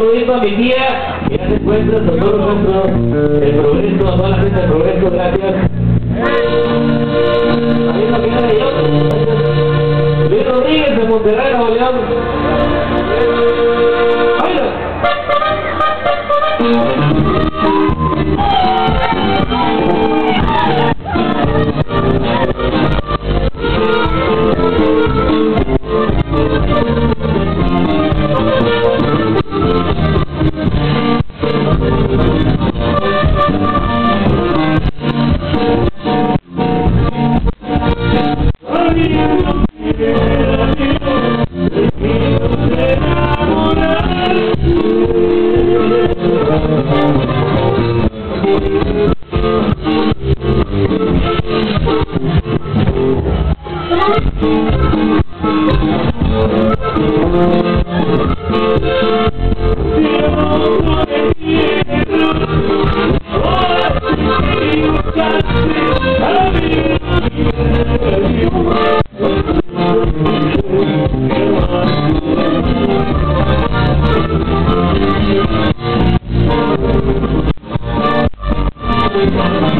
saludito a mi tía, que ya se encuentra con todo nuestro, el progreso, a toda la gente del progreso, gracias. Luis Rodríguez de Monterrey, Nuevo León. we want.